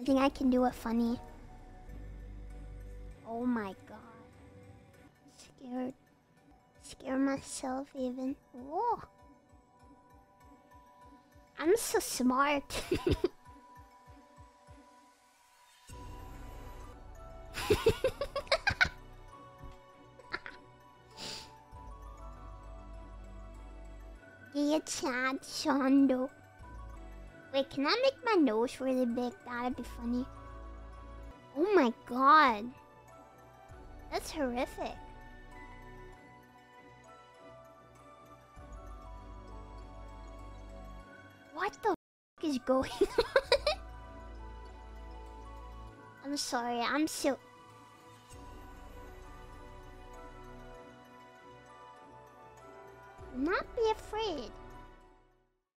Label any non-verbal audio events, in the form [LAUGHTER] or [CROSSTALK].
I think I can do a funny. Oh my god. Scared. Scare myself even. Whoa. I'm so smart. [LAUGHS] Yeah, Chad Shondo. Wait, can I make my nose really big? That'd be funny. Oh my god. That's horrific. What the f is going [LAUGHS] on? I'm sorry, I'm so... Not be afraid.